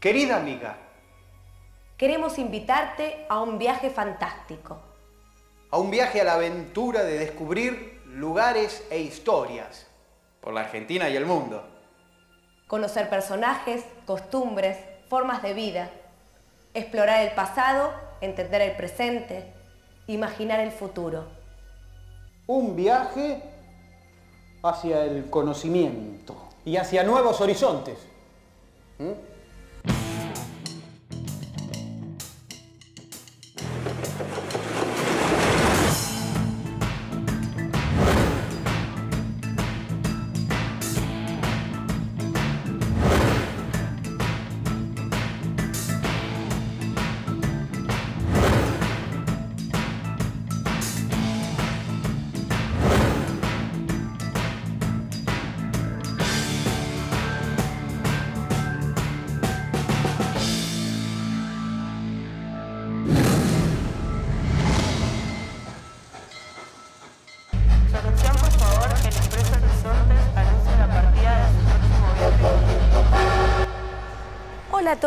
Querida amiga, Queremos invitarte a un viaje fantástico. a un viaje a la aventura de descubrir lugares e historias por la Argentina y el mundo. Conocer personajes, costumbres, formas de vida. Explorar el pasado, entender el presente, imaginar el futuro. Un viaje hacia el conocimiento y hacia nuevos horizontes. ¿Mm?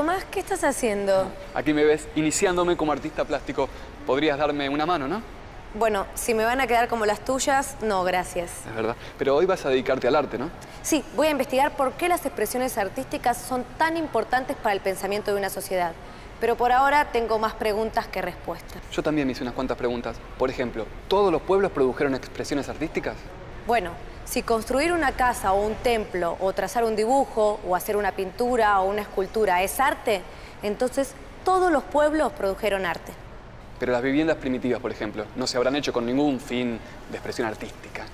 Tomás, ¿qué estás haciendo? Aquí me ves iniciándome como artista plástico. Podrías darme una mano, ¿no? Bueno, si me van a quedar como las tuyas, no, gracias. Es verdad. Pero hoy vas a dedicarte al arte, ¿no? Sí, voy a investigar por qué las expresiones artísticas son tan importantes para el pensamiento de una sociedad. Pero por ahora tengo más preguntas que respuestas. Yo también me hice unas cuantas preguntas. Por ejemplo, ¿todos los pueblos produjeron expresiones artísticas? Bueno, si construir una casa o un templo, o trazar un dibujo, o hacer una pintura o una escultura es arte, entonces todos los pueblos produjeron arte. Pero las viviendas primitivas, por ejemplo, no se habrán hecho con ningún fin de expresión artística.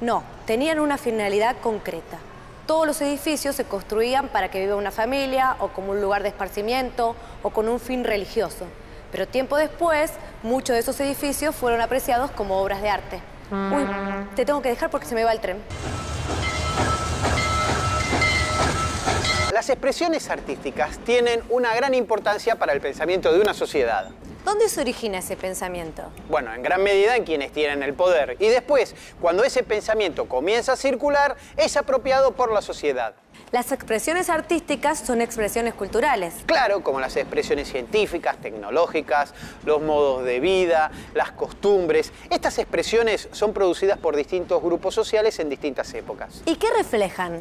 No, tenían una finalidad concreta. Todos los edificios se construían para que viva una familia, o como un lugar de esparcimiento, o con un fin religioso. Pero tiempo después, muchos de esos edificios fueron apreciados como obras de arte. Uy, te tengo que dejar porque se me va el tren. Las expresiones artísticas tienen una gran importancia para el pensamiento de una sociedad. ¿Dónde se origina ese pensamiento? Bueno, en gran medida en quienes tienen el poder. Y después, cuando ese pensamiento comienza a circular, es apropiado por la sociedad. Las expresiones artísticas son expresiones culturales. Claro, como las expresiones científicas, tecnológicas, los modos de vida, las costumbres. Estas expresiones son producidas por distintos grupos sociales en distintas épocas. ¿Y qué reflejan?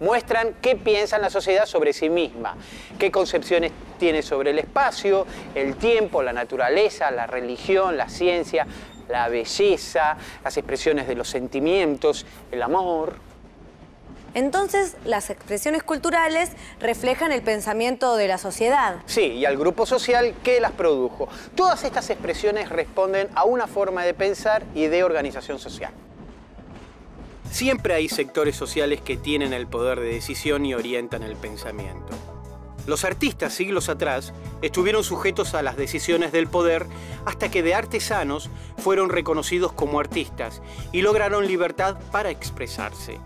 Muestran qué piensa la sociedad sobre sí misma, qué concepciones tiene sobre el espacio, el tiempo, la naturaleza, la religión, la ciencia, la belleza, las expresiones de los sentimientos, el amor. Entonces, las expresiones culturales reflejan el pensamiento de la sociedad. Sí, y al grupo social que las produjo. Todas estas expresiones responden a una forma de pensar y de organización social. Siempre hay sectores sociales que tienen el poder de decisión y orientan el pensamiento. Los artistas siglos atrás estuvieron sujetos a las decisiones del poder hasta que de artesanos fueron reconocidos como artistas y lograron libertad para expresarse.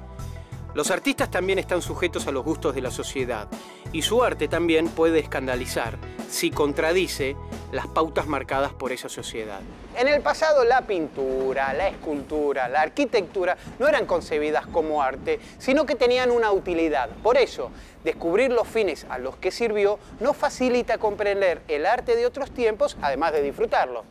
Los artistas también están sujetos a los gustos de la sociedad y su arte también puede escandalizar si contradice las pautas marcadas por esa sociedad. En el pasado la pintura, la escultura, la arquitectura no eran concebidas como arte, sino que tenían una utilidad. Por eso, descubrir los fines a los que sirvió nos facilita comprender el arte de otros tiempos, además de disfrutarlo.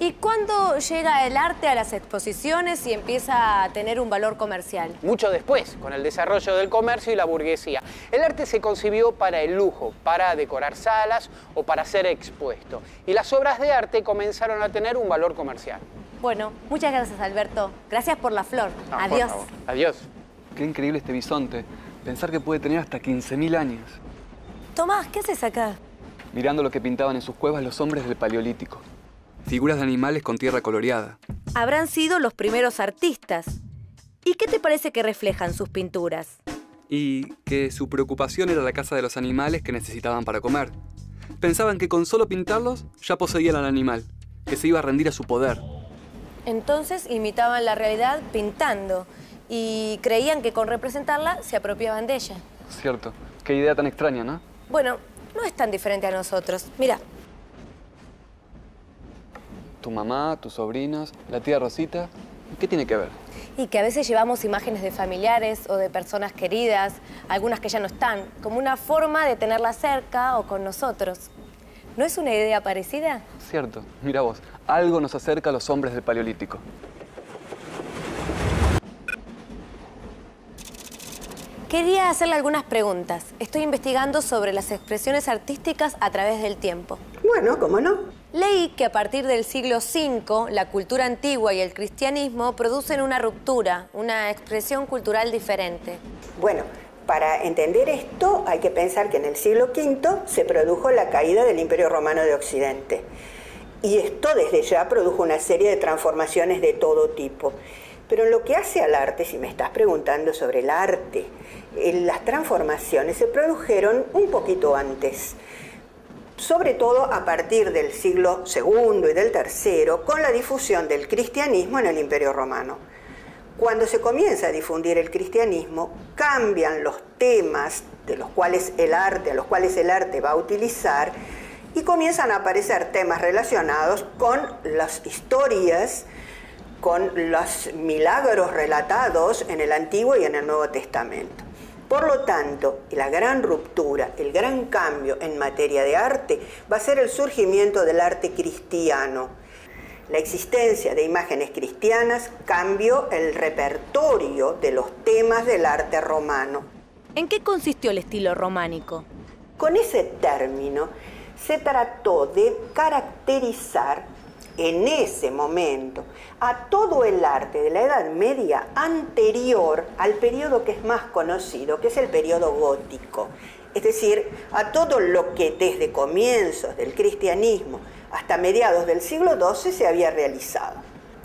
¿Y cuándo llega el arte a las exposiciones y empieza a tener un valor comercial? Mucho después, con el desarrollo del comercio y la burguesía. El arte se concibió para el lujo, para decorar salas o para ser expuesto. Y las obras de arte comenzaron a tener un valor comercial. Bueno, muchas gracias Alberto. Gracias por la flor. No, por Adiós. favor. Adiós. Qué increíble este bisonte. Pensar que puede tener hasta 15.000 años. Tomás, ¿qué haces acá? Mirando lo que pintaban en sus cuevas los hombres del Paleolítico. Figuras de animales con tierra coloreada. Habrán sido los primeros artistas. ¿Y qué te parece que reflejan sus pinturas? Y que su preocupación era la casa de los animales que necesitaban para comer. Pensaban que con solo pintarlos ya poseían al animal, que se iba a rendir a su poder. Entonces imitaban la realidad pintando y creían que con representarla se apropiaban de ella. Cierto. Qué idea tan extraña, ¿no? Bueno, no es tan diferente a nosotros. Mira, Tu mamá, tus sobrinos, la tía Rosita. ¿Qué tiene que ver? Y que a veces llevamos imágenes de familiares o de personas queridas, algunas que ya no están, como una forma de tenerlas cerca o con nosotros. ¿No es una idea parecida? Cierto, mira vos, algo nos acerca a los hombres del Paleolítico. Quería hacerle algunas preguntas. Estoy investigando sobre las expresiones artísticas a través del tiempo. Bueno, ¿cómo no? Leí que a partir del siglo V, la cultura antigua y el cristianismo producen una ruptura, una expresión cultural diferente. Bueno, para entender esto hay que pensar que en el siglo V se produjo la caída del Imperio Romano de Occidente. Y esto desde ya produjo una serie de transformaciones de todo tipo. Pero en lo que hace al arte, si me estás preguntando sobre el arte, eh, las transformaciones se produjeron un poquito antes, sobre todo a partir del siglo II y del III, con la difusión del cristianismo en el Imperio Romano. Cuando se comienza a difundir el cristianismo, cambian los temas de los cuales el arte, a los cuales el arte va a utilizar, y comienzan a aparecer temas relacionados con las historias con los milagros relatados en el Antiguo y en el Nuevo Testamento. Por lo tanto, la gran ruptura, el gran cambio en materia de arte va a ser el surgimiento del arte cristiano. La existencia de imágenes cristianas cambió el repertorio de los temas del arte romano. ¿En qué consistió el estilo románico? Con ese término se trató de caracterizar en ese momento a todo el arte de la Edad Media anterior al periodo que es más conocido, que es el periodo gótico. Es decir, a todo lo que desde comienzos del cristianismo hasta mediados del siglo XII se había realizado.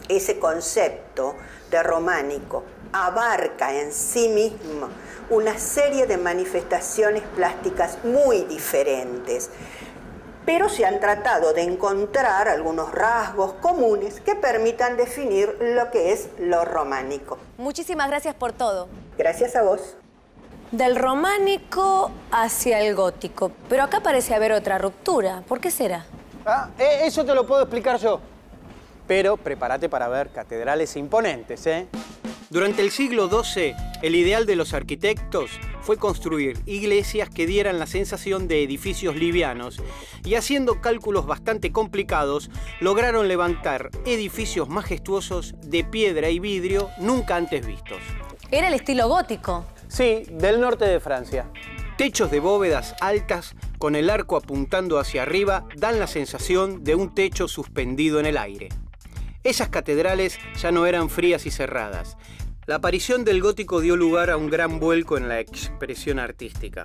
Ese concepto de románico abarca en sí mismo una serie de manifestaciones plásticas muy diferentes pero se han tratado de encontrar algunos rasgos comunes que permitan definir lo que es lo románico. Muchísimas gracias por todo. Gracias a vos. Del románico hacia el gótico, pero acá parece haber otra ruptura. ¿Por qué será? Ah, eh, eso te lo puedo explicar yo. Pero prepárate para ver catedrales imponentes, ¿eh? Durante el siglo XII, el ideal de los arquitectos fue construir iglesias que dieran la sensación de edificios livianos y haciendo cálculos bastante complicados, lograron levantar edificios majestuosos de piedra y vidrio nunca antes vistos. Era el estilo gótico. Sí, del norte de Francia. Techos de bóvedas altas con el arco apuntando hacia arriba dan la sensación de un techo suspendido en el aire. Esas catedrales ya no eran frías y cerradas. La aparición del gótico dio lugar a un gran vuelco en la expresión artística.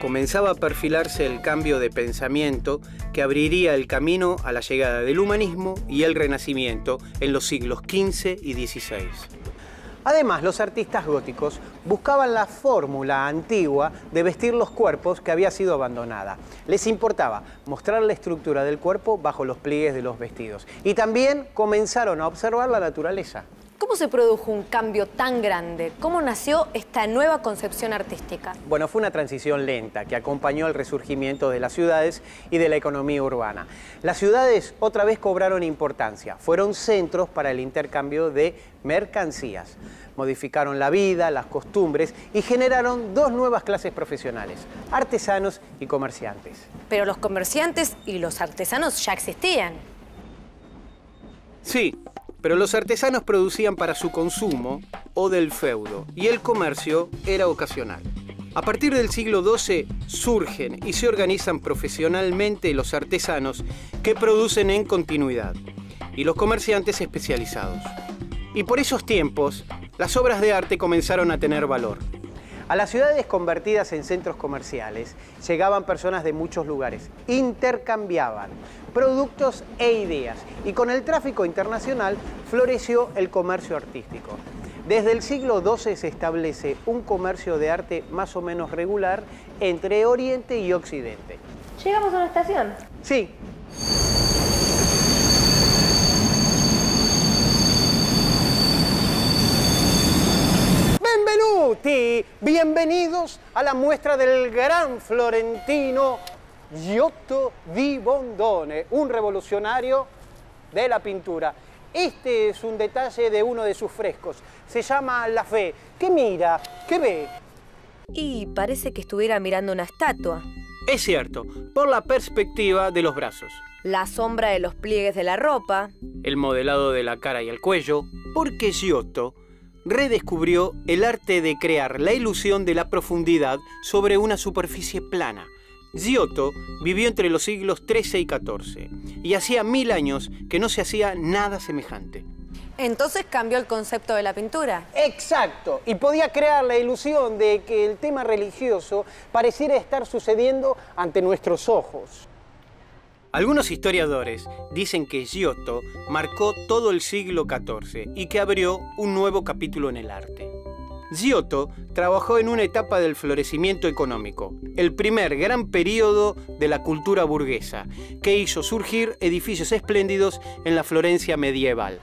Comenzaba a perfilarse el cambio de pensamiento que abriría el camino a la llegada del humanismo y el renacimiento en los siglos XV y XVI. Además, los artistas góticos buscaban la fórmula antigua de vestir los cuerpos que había sido abandonada. Les importaba mostrar la estructura del cuerpo bajo los pliegues de los vestidos. Y también comenzaron a observar la naturaleza. ¿Cómo se produjo un cambio tan grande? ¿Cómo nació esta nueva concepción artística? Bueno, fue una transición lenta que acompañó el resurgimiento de las ciudades y de la economía urbana. Las ciudades otra vez cobraron importancia, fueron centros para el intercambio de mercancías. Modificaron la vida, las costumbres y generaron dos nuevas clases profesionales, artesanos y comerciantes. Pero los comerciantes y los artesanos ya existían. Sí, pero los artesanos producían para su consumo o del feudo, y el comercio era ocasional. A partir del siglo XII surgen y se organizan profesionalmente los artesanos que producen en continuidad y los comerciantes especializados. Y por esos tiempos, las obras de arte comenzaron a tener valor. A las ciudades convertidas en centros comerciales llegaban personas de muchos lugares, intercambiaban productos e ideas y con el tráfico internacional floreció el comercio artístico. Desde el siglo XII se establece un comercio de arte más o menos regular entre Oriente y Occidente. ¿Llegamos a una estación? Sí, bienvenidos a la muestra del gran florentino Giotto di Bondone, un revolucionario de la pintura. Este es un detalle de uno de sus frescos. Se llama La Fe. ¿Qué mira? ¿Qué ve? Y parece que estuviera mirando una estatua. Es cierto, por la perspectiva de los brazos, La sombra de los pliegues de la ropa. el modelado de la cara y el cuello, porque Giotto redescubrió el arte de crear la ilusión de la profundidad sobre una superficie plana. Giotto vivió entre los siglos XIII y XIV y hacía mil años que no se hacía nada semejante. Entonces cambió el concepto de la pintura. Exacto. Y podía crear la ilusión de que el tema religioso pareciera estar sucediendo ante nuestros ojos. Algunos historiadores dicen que Giotto marcó todo el siglo XIV y que abrió un nuevo capítulo en el arte. Giotto trabajó en una etapa del florecimiento económico, el primer gran período de la cultura burguesa, que hizo surgir edificios espléndidos en la Florencia medieval.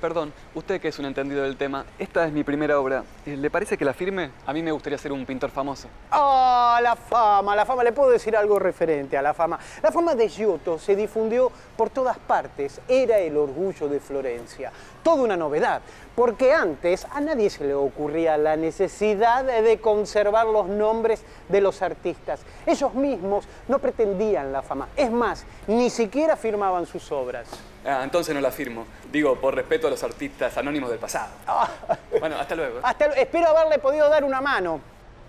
Perdón, usted que es un entendido del tema, esta es mi primera obra. Eh, ¿Le parece que la firme? A mí me gustaría ser un pintor famoso. Ah, la fama, la fama. Le puedo decir algo referente a la fama. La fama de Giotto se difundió por todas partes. Era el orgullo de Florencia. Toda una novedad, porque antes a nadie se le ocurría la necesidad de conservar los nombres de los artistas. Ellos mismos no pretendían la fama. Es más, ni siquiera firmaban sus obras. Ah, entonces no la firmo. Digo, por respeto a los artistas anónimos del pasado. Bueno, hasta luego. Hasta, espero haberle podido dar una mano.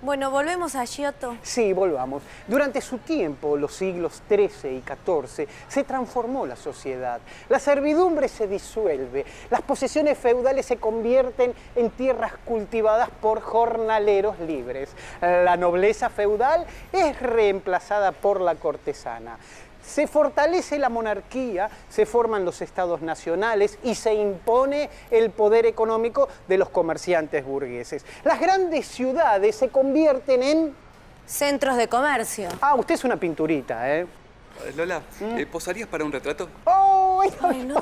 Bueno, volvemos a Giotto. Sí, volvamos. Durante su tiempo, los siglos XIII y XIV, se transformó la sociedad. La servidumbre se disuelve, las posesiones feudales se convierten en tierras cultivadas por jornaleros libres. La nobleza feudal es reemplazada por la cortesana. Se fortalece la monarquía, se forman los estados nacionales y se impone el poder económico de los comerciantes burgueses. Las grandes ciudades se convierten en... Centros de comercio. Ah, usted es una pinturita, ¿eh? Eh, Lola, eh, ¿posarías para un retrato? ¡Oh! Ay, no.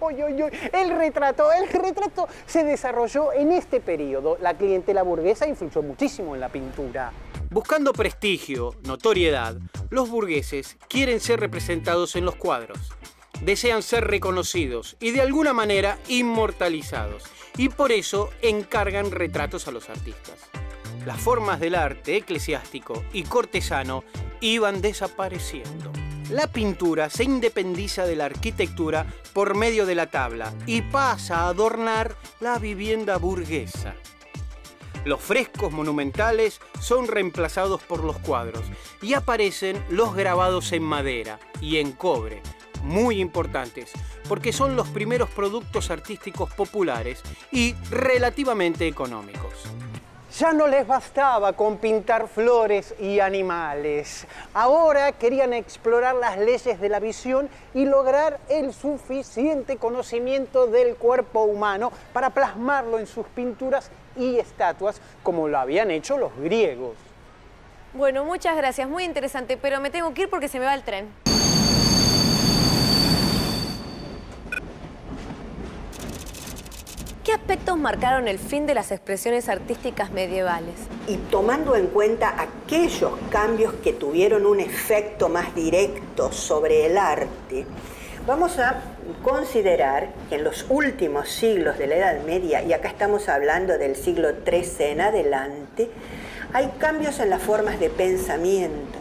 Oy, oy, oy. El retrato, el retrato se desarrolló en este periodo. La clientela burguesa influyó muchísimo en la pintura. Buscando prestigio, notoriedad, los burgueses quieren ser representados en los cuadros. Desean ser reconocidos y de alguna manera inmortalizados. Y por eso encargan retratos a los artistas. Las formas del arte eclesiástico y cortesano iban desapareciendo. La pintura se independiza de la arquitectura por medio de la tabla y pasa a adornar la vivienda burguesa. Los frescos monumentales son reemplazados por los cuadros y aparecen los grabados en madera y en cobre, muy importantes, porque son los primeros productos artísticos populares y relativamente económicos. Ya no les bastaba con pintar flores y animales. Ahora querían explorar las leyes de la visión y lograr el suficiente conocimiento del cuerpo humano para plasmarlo en sus pinturas y estatuas como lo habían hecho los griegos. Bueno, muchas gracias, muy interesante, pero me tengo que ir porque se me va el tren. Aspectos marcaron el fin de las expresiones artísticas medievales? y tomando en cuenta aquellos cambios que tuvieron un efecto más directo sobre el arte, vamos a considerar que en los últimos siglos de la Edad Media, y acá estamos hablando del siglo XIII en adelante, hay cambios en las formas de pensamiento.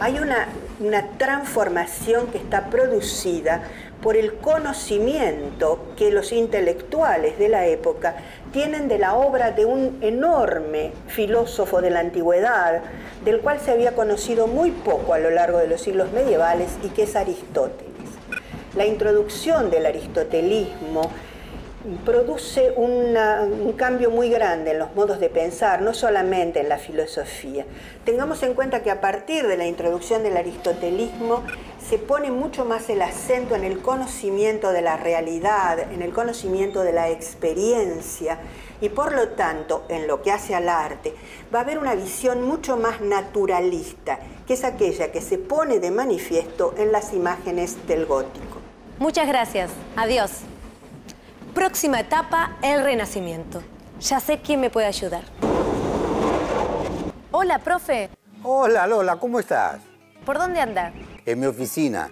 Hay una, una transformación que está producida por el conocimiento que los intelectuales de la época tienen de la obra de un enorme filósofo de la antigüedad, del cual se había conocido muy poco a lo largo de los siglos medievales y que es Aristóteles. La introducción del aristotelismo produce un cambio muy grande en los modos de pensar, no solamente en la filosofía. Tengamos en cuenta que a partir de la introducción del aristotelismo se pone mucho más el acento en el conocimiento de la realidad, en el conocimiento de la experiencia y por lo tanto en lo que hace al arte va a haber una visión mucho más naturalista, que es aquella que se pone de manifiesto en las imágenes del gótico. Muchas gracias. Adiós. Próxima etapa, el renacimiento. Ya sé quién me puede ayudar. Hola, profe. Hola Lola, ¿cómo estás? ¿Por dónde andar? En mi oficina.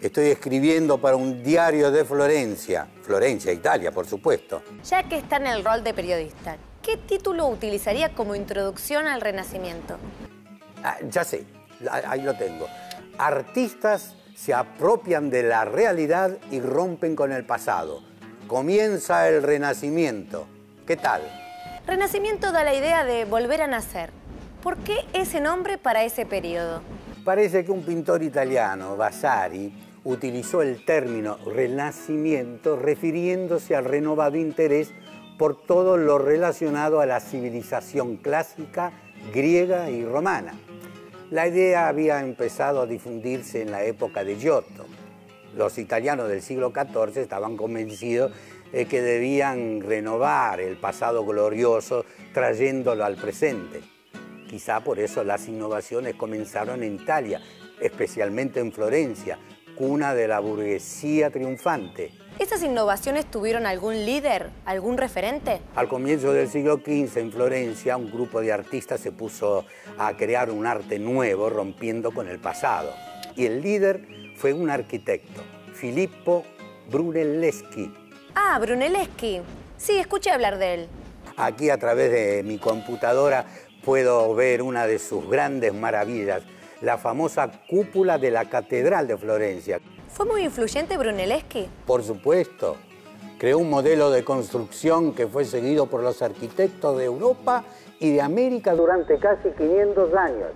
Estoy escribiendo para un diario de Florencia. Florencia, Italia, por supuesto. Ya que está en el rol de periodista, ¿qué título utilizaría como introducción al Renacimiento? Ah, ya sé, ahí lo tengo. Artistas se apropian de la realidad y rompen con el pasado. Comienza el Renacimiento. ¿Qué tal? Renacimiento da la idea de volver a nacer. ¿Por qué ese nombre para ese periodo? Parece que un pintor italiano, Vasari, utilizó el término renacimiento refiriéndose al renovado interés por todo lo relacionado a la civilización clásica griega y romana. La idea había empezado a difundirse en la época de Giotto. Los italianos del siglo XIV estaban convencidos de que debían renovar el pasado glorioso trayéndolo al presente. Quizá por eso las innovaciones comenzaron en Italia, especialmente en Florencia, cuna de la burguesía triunfante. ¿Esas innovaciones tuvieron algún líder, algún referente? Al comienzo del siglo XV en Florencia, un grupo de artistas se puso a crear un arte nuevo rompiendo con el pasado. Y el líder fue un arquitecto, Filippo Brunelleschi. Ah, Brunelleschi. Sí, escuché hablar de él. Aquí a través de mi computadora puedo ver una de sus grandes maravillas, la famosa cúpula de la Catedral de Florencia. ¿Fue muy influyente Brunelleschi? Por supuesto. Creó un modelo de construcción que fue seguido por los arquitectos de Europa y de América durante casi 500 años.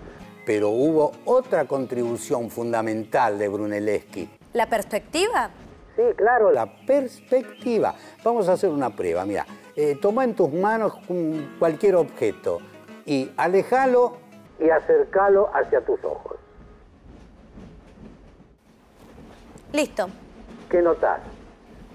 Pero hubo otra contribución fundamental de Brunelleschi. ¿La perspectiva? Sí, claro, la perspectiva. Vamos a hacer una prueba. Mira, eh, toma en tus manos cualquier objeto y alejalo y acercalo hacia tus ojos. Listo. ¿Qué notas?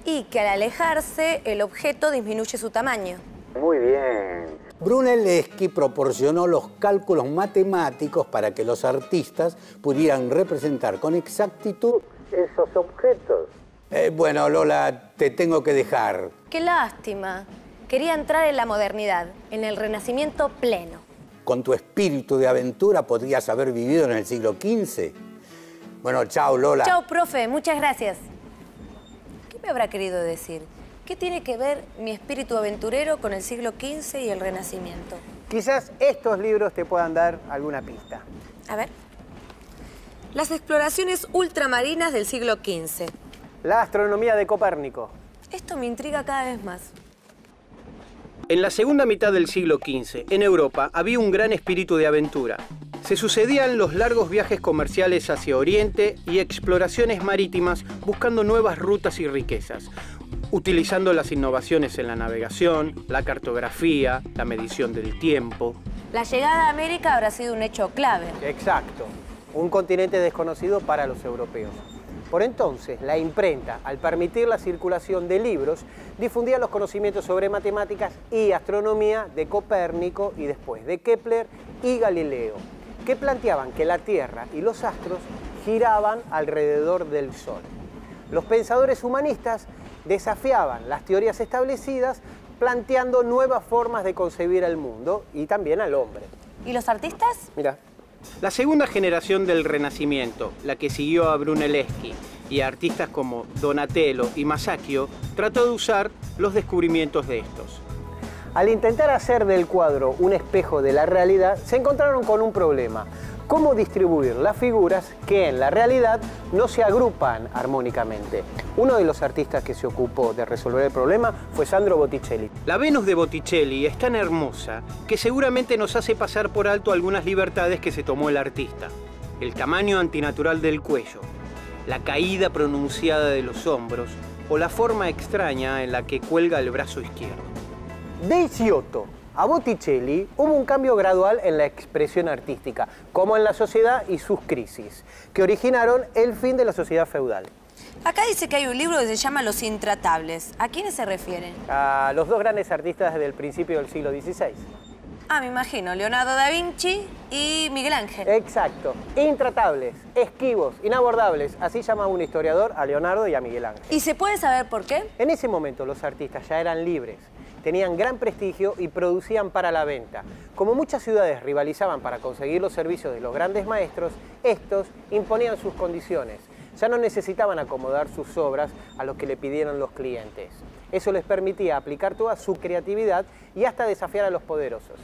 Y que al alejarse el objeto disminuye su tamaño. Muy bien. Brunelleschi proporcionó los cálculos matemáticos para que los artistas pudieran representar con exactitud esos objetos. Eh, bueno, Lola, te tengo que dejar. Qué lástima. Quería entrar en la modernidad, en el renacimiento pleno. Con tu espíritu de aventura podrías haber vivido en el siglo XV. Bueno, chao, Lola. Chao, profe. Muchas gracias. ¿Qué me habrá querido decir? ¿Qué tiene que ver mi espíritu aventurero con el siglo XV y el Renacimiento? Quizás estos libros te puedan dar alguna pista. A ver. Las exploraciones ultramarinas del siglo XV. La astronomía de Copérnico. Esto me intriga cada vez más. En la segunda mitad del siglo XV, en Europa, había un gran espíritu de aventura. Se sucedían los largos viajes comerciales hacia Oriente y exploraciones marítimas buscando nuevas rutas y riquezas, utilizando las innovaciones en la navegación, la cartografía, la medición del tiempo. La llegada a América habrá sido un hecho clave. Exacto, un continente desconocido para los europeos. Por entonces, la imprenta, al permitir la circulación de libros, difundía los conocimientos sobre matemáticas y astronomía de Copérnico y después de Kepler y Galileo, que planteaban que la Tierra y los astros giraban alrededor del Sol. Los pensadores humanistas desafiaban las teorías establecidas planteando nuevas formas de concebir el mundo y también al hombre. ¿Y los artistas? Mira, La segunda generación del Renacimiento, la que siguió a Brunelleschi y a artistas como Donatello y Masaccio, trató de usar los descubrimientos de estos. Al intentar hacer del cuadro un espejo de la realidad, se encontraron con un problema. Cómo distribuir las figuras que en la realidad no se agrupan armónicamente. Uno de los artistas que se ocupó de resolver el problema fue Sandro Botticelli. La Venus de Botticelli es tan hermosa que seguramente nos hace pasar por alto algunas libertades que se tomó el artista. El tamaño antinatural del cuello, la caída pronunciada de los hombros o la forma extraña en la que cuelga el brazo izquierdo. De Giotto a Botticelli hubo un cambio gradual en la expresión artística, como en la sociedad y sus crisis, que originaron el fin de la sociedad feudal. Acá dice que hay un libro que se llama Los Intratables. ¿A quiénes se refieren? A los dos grandes artistas desde el principio del siglo XVI. Ah, me imagino, Leonardo da Vinci y Miguel Ángel. Exacto. Intratables, esquivos, inabordables. Así llama un historiador a Leonardo y a Miguel Ángel. ¿Y se puede saber por qué? En ese momento los artistas ya eran libres, tenían gran prestigio y producían para la venta. Como muchas ciudades rivalizaban para conseguir los servicios de los grandes maestros, estos imponían sus condiciones. Ya no necesitaban acomodar sus obras a lo que le pidieron los clientes. Eso les permitía aplicar toda su creatividad y hasta desafiar a los poderosos.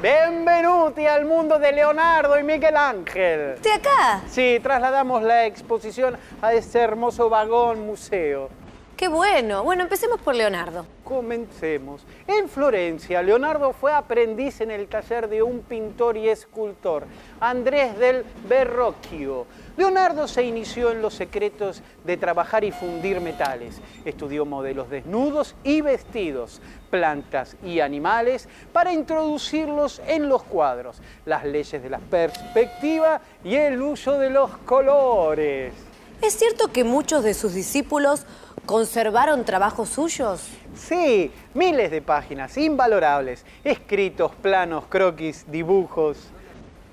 Benvenuti al mundo de Leonardo y Miguel Ángel. ¿Estoy acá? Sí, trasladamos la exposición a este hermoso vagón museo. Qué bueno. Bueno, empecemos por Leonardo. Comencemos. En Florencia, Leonardo fue aprendiz en el taller de un pintor y escultor, Andrés del Verrocchio. Leonardo se inició en los secretos de trabajar y fundir metales. Estudió modelos desnudos y vestidos, plantas y animales para introducirlos en los cuadros, las leyes de la perspectiva y el uso de los colores. ¿Es cierto que muchos de sus discípulos conservaron trabajos suyos? Sí, miles de páginas invalorables, escritos, planos, croquis, dibujos.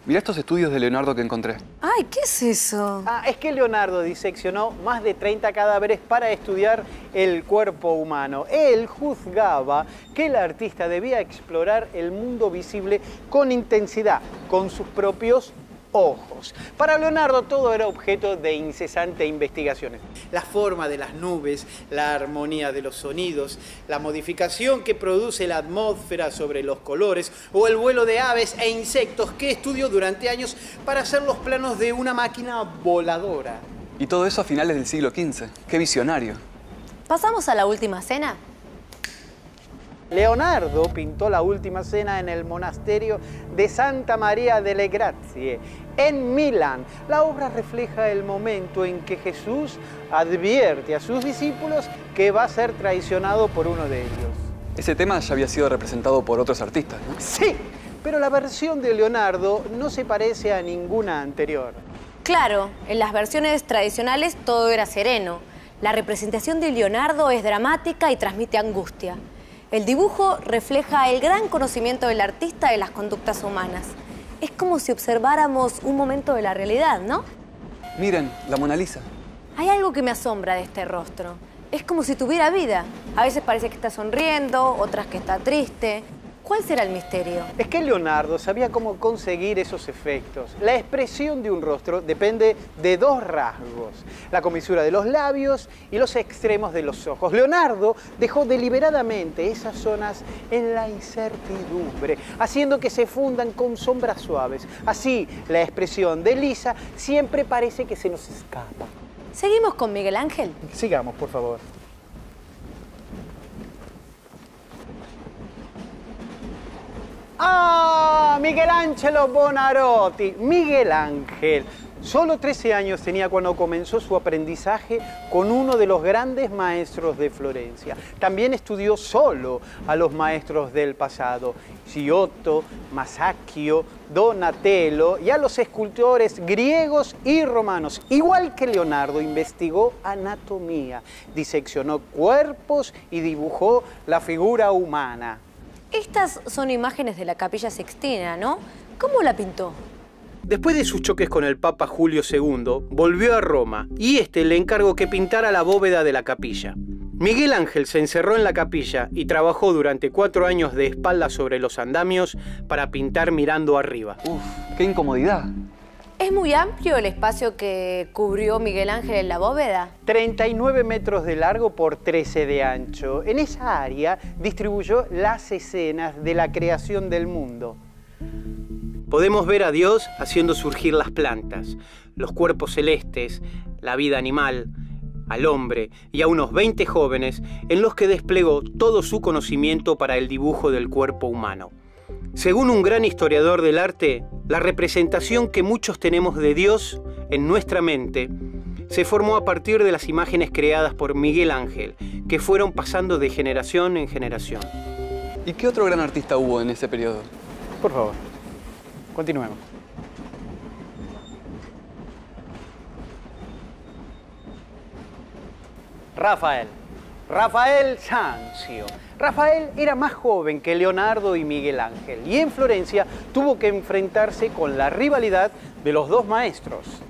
Mirá estos estudios de Leonardo que encontré. Ay, ¿qué es eso? Ah, es que Leonardo diseccionó más de 30 cadáveres para estudiar el cuerpo humano. Él juzgaba que el artista debía explorar el mundo visible con intensidad, con sus propios ojos. Para Leonardo todo era objeto de incesante investigaciones. La forma de las nubes, la armonía de los sonidos, la modificación que produce la atmósfera sobre los colores o el vuelo de aves e insectos que estudió durante años para hacer los planos de una máquina voladora. Y todo eso a finales del siglo XV. ¡Qué visionario! ¿Pasamos a la última cena? Leonardo pintó la última cena en el monasterio de Santa María delle Grazie, en Milán. La obra refleja el momento en que Jesús advierte a sus discípulos que va a ser traicionado por uno de ellos. Ese tema ya había sido representado por otros artistas, ¿no? Sí, pero la versión de Leonardo no se parece a ninguna anterior. Claro, en las versiones tradicionales todo era sereno. La representación de Leonardo es dramática y transmite angustia. El dibujo refleja el gran conocimiento del artista de las conductas humanas. Es como si observáramos un momento de la realidad, ¿no? Miren, la Mona Lisa. Hay algo que me asombra de este rostro. Es como si tuviera vida. A veces parece que está sonriendo, otras que está triste. ¿Cuál será el misterio? Es que Leonardo sabía cómo conseguir esos efectos. La expresión de un rostro depende de dos rasgos, la comisura de los labios y los extremos de los ojos. Leonardo dejó deliberadamente esas zonas en la incertidumbre, haciendo que se fundan con sombras suaves. Así, la expresión de Lisa siempre parece que se nos escapa. ¿Seguimos con Miguel Ángel? Sigamos, por favor. Ah, Miguel Angelo Bonarotti. Miguel Ángel. Solo 13 años tenía cuando comenzó su aprendizaje con uno de los grandes maestros de Florencia. También estudió solo a los maestros del pasado, Giotto, Masaccio, Donatello y a los escultores griegos y romanos. Igual que Leonardo, investigó anatomía, diseccionó cuerpos y dibujó la figura humana. Estas son imágenes de la capilla sextina, ¿no? ¿Cómo la pintó? Después de sus choques con el Papa Julio II, volvió a Roma y este le encargó que pintara la bóveda de la capilla. Miguel Ángel se encerró en la capilla y trabajó durante cuatro años de espaldas sobre los andamios para pintar mirando arriba. Uf, qué incomodidad. ¿Es muy amplio el espacio que cubrió Miguel Ángel en la bóveda? 39 metros de largo por 13 de ancho. En esa área distribuyó las escenas de la creación del mundo. Podemos ver a Dios haciendo surgir las plantas, los cuerpos celestes, la vida animal, al hombre y a unos 20 jóvenes en los que desplegó todo su conocimiento para el dibujo del cuerpo humano. Según un gran historiador del arte, la representación que muchos tenemos de Dios en nuestra mente se formó a partir de las imágenes creadas por Miguel Ángel, que fueron pasando de generación en generación. ¿Y qué otro gran artista hubo en ese periodo? Por favor, continuemos. Rafael. Rafael Sanzio. Rafael era más joven que Leonardo y Miguel Ángel y en Florencia tuvo que enfrentarse con la rivalidad de los dos maestros.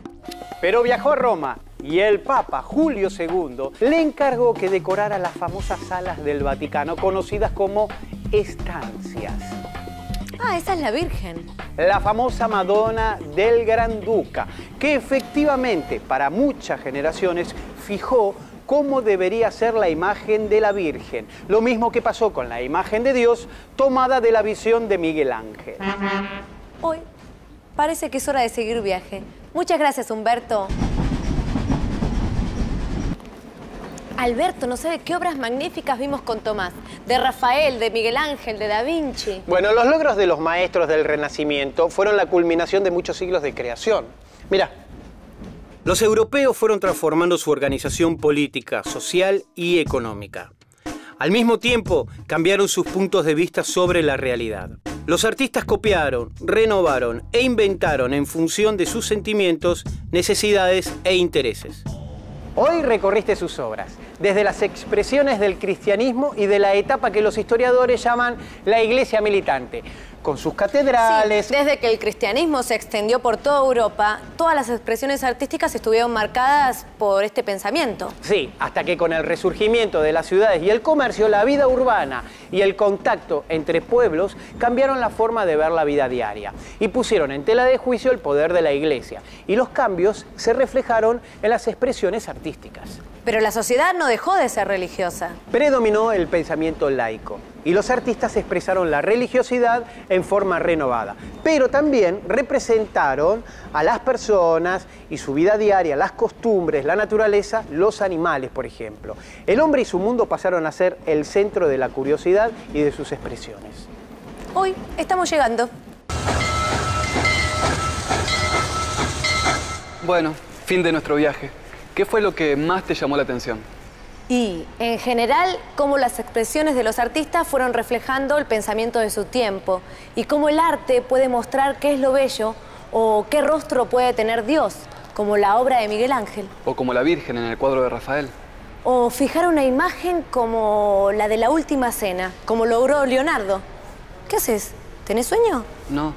Pero viajó a Roma y el Papa Julio II le encargó que decorara las famosas salas del Vaticano conocidas como estancias. Ah, esa es la Virgen. La famosa Madonna del Gran Duca, que efectivamente para muchas generaciones fijó cómo debería ser la imagen de la Virgen. Lo mismo que pasó con la imagen de Dios tomada de la visión de Miguel Ángel. Hoy parece que es hora de seguir viaje. Muchas gracias, Humberto. Alberto, no sabe qué obras magníficas vimos con Tomás. De Rafael, de Miguel Ángel, de Da Vinci. Bueno, los logros de los maestros del Renacimiento fueron la culminación de muchos siglos de creación. Mira, Los europeos fueron transformando su organización política, social y económica. Al mismo tiempo, cambiaron sus puntos de vista sobre la realidad. Los artistas copiaron, renovaron e inventaron en función de sus sentimientos, necesidades e intereses. Hoy recorriste sus obras, desde las expresiones del cristianismo y de la etapa que los historiadores llaman la iglesia militante, con sus catedrales. Sí, desde que el cristianismo se extendió por toda Europa, todas las expresiones artísticas estuvieron marcadas por este pensamiento. Sí, hasta que con el resurgimiento de las ciudades y el comercio, la vida urbana y el contacto entre pueblos cambiaron la forma de ver la vida diaria y pusieron en tela de juicio el poder de la iglesia. Y los cambios se reflejaron en las expresiones artísticas. Pero la sociedad no dejó de ser religiosa. Predominó el pensamiento laico y los artistas expresaron la religiosidad en forma renovada, pero también representaron a las personas y su vida diaria, las costumbres, la naturaleza, los animales, por ejemplo. El hombre y su mundo pasaron a ser el centro de la curiosidad y de sus expresiones. Hoy estamos llegando. Bueno, fin de nuestro viaje. ¿Qué fue lo que más te llamó la atención? Y, en general, cómo las expresiones de los artistas fueron reflejando el pensamiento de su tiempo y cómo el arte puede mostrar qué es lo bello o qué rostro puede tener Dios, como la obra de Miguel Ángel. O como la Virgen en el cuadro de Rafael. O fijar una imagen como la de la última cena, como logró Leonardo. ¿Qué haces? ¿Tenés sueño? No,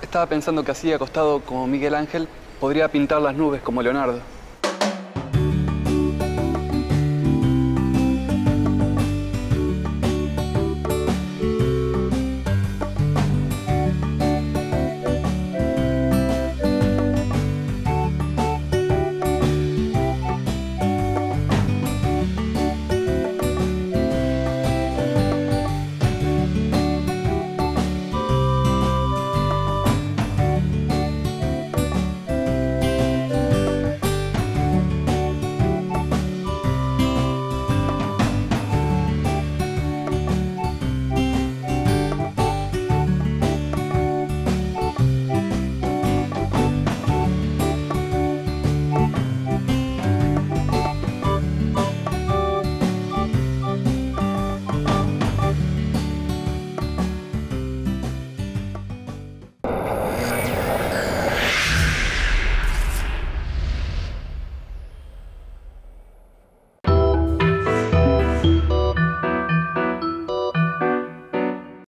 estaba pensando que así acostado como Miguel Ángel podría pintar las nubes como Leonardo.